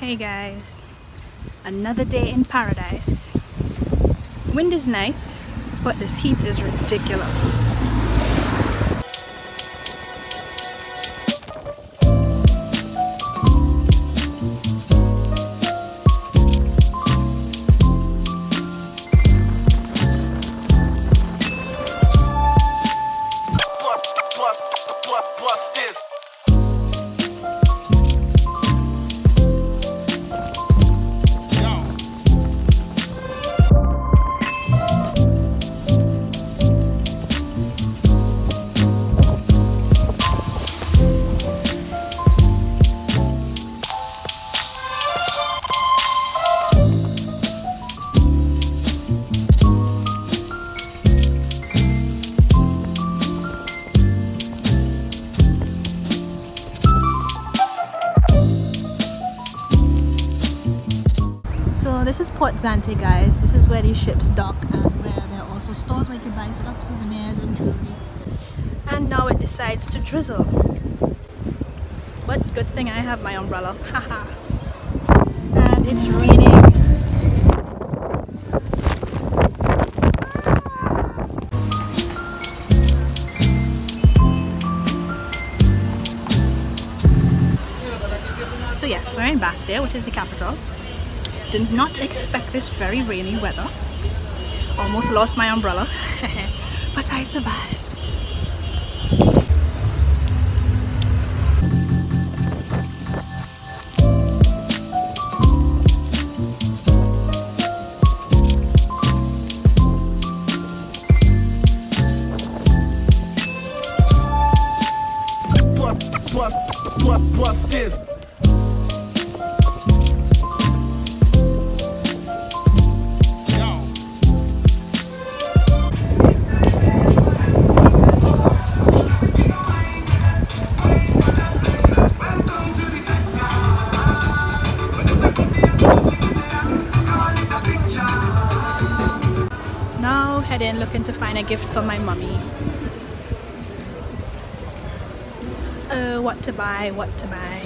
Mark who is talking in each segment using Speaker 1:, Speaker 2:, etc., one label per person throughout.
Speaker 1: Hey guys, another day in paradise. Wind is nice, but this heat is ridiculous. This is Port Zante guys. This is where these ships dock and where there are also stores where you can buy stuff, souvenirs and jewelry. And now it decides to drizzle. But good thing I have my umbrella. Haha. and it's raining. So yes, we're in Basseterre, which is the capital. Did not expect this very rainy weather. Almost lost my umbrella, but I survived.
Speaker 2: What, what, what, what's this?
Speaker 1: In looking to find a gift for my mummy. Uh, what to buy, what to buy.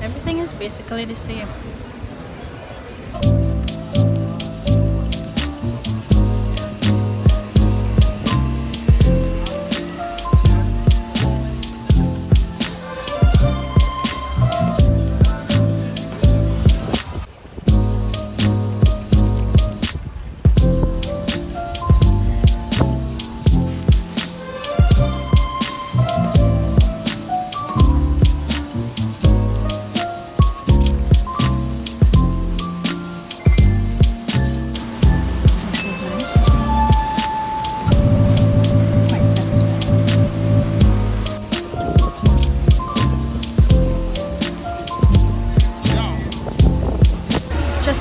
Speaker 1: Everything is basically the same.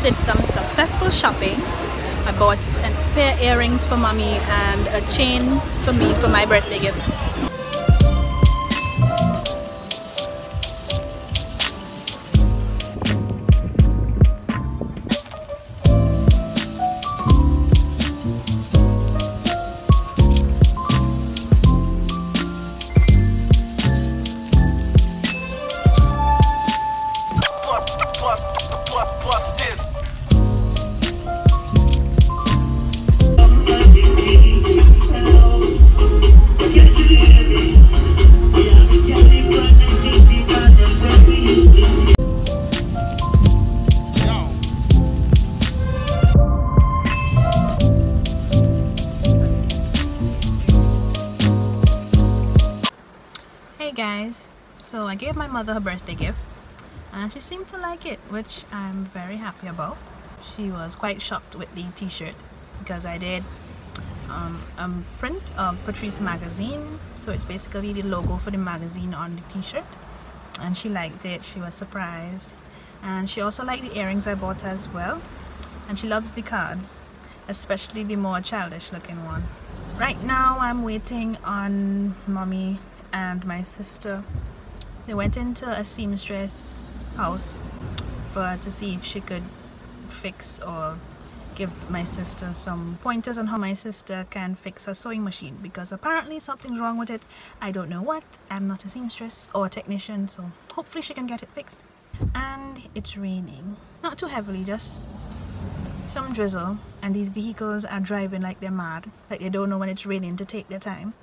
Speaker 1: Did some successful shopping. I bought a pair of earrings for mommy and a chain for me for my birthday gift. Guys, so I gave my mother her birthday gift and she seemed to like it, which I'm very happy about. She was quite shocked with the t-shirt because I did um, a print of Patrice magazine, so it's basically the logo for the magazine on the t-shirt and she liked it, she was surprised and she also liked the earrings I bought as well and she loves the cards, especially the more childish looking one. Right now I'm waiting on mommy and my sister. They went into a seamstress house for to see if she could fix or give my sister some pointers on how my sister can fix her sewing machine because apparently something's wrong with it. I don't know what. I'm not a seamstress or a technician, so hopefully she can get it fixed. And it's raining. Not too heavily, just some drizzle. And these vehicles are driving like they're mad, like they don't know when it's raining to take their time.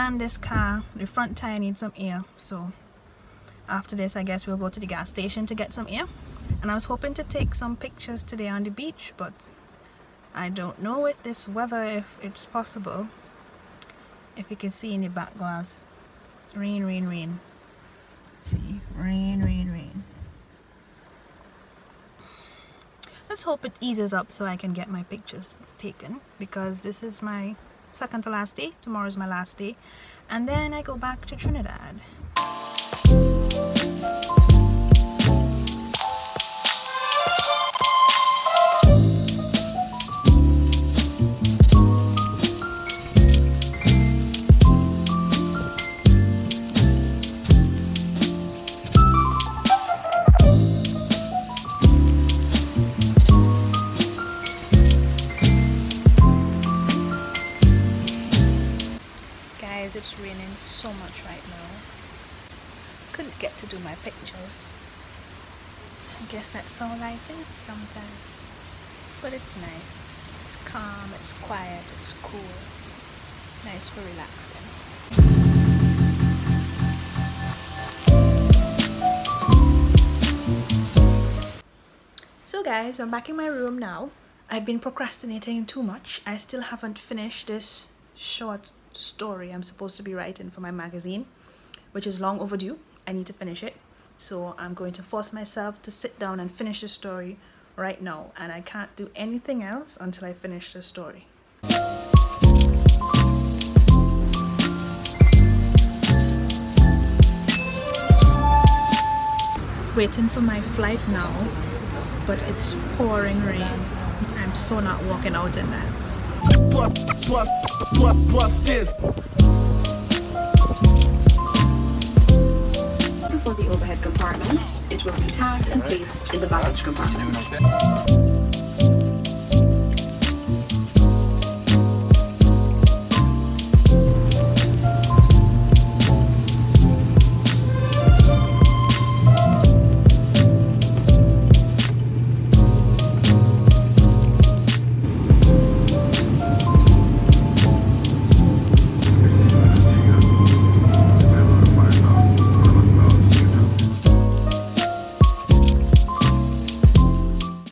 Speaker 1: And this car, the front tire needs some air, so after this I guess we'll go to the gas station to get some air. And I was hoping to take some pictures today on the beach, but I don't know with this weather if it's possible. If you can see in the back glass. Rain, rain, rain. See, rain, rain, rain. Let's hope it eases up so I can get my pictures taken because this is my second to last day. Tomorrow is my last day. And then I go back to Trinidad. It's raining so much right now. Couldn't get to do my pictures. I guess that's how life is sometimes. But it's nice. It's calm, it's quiet, it's cool. Nice for relaxing. So guys, I'm back in my room now. I've been procrastinating too much. I still haven't finished this short story I'm supposed to be writing for my magazine, which is long overdue. I need to finish it. So I'm going to force myself to sit down and finish the story right now. And I can't do anything else until I finish the story. Waiting for my flight now, but it's pouring rain. I'm so not walking out in that.
Speaker 2: Bust, bust, bust, bust this.
Speaker 3: For the overhead compartment, it will be tagged and placed in the baggage compartment.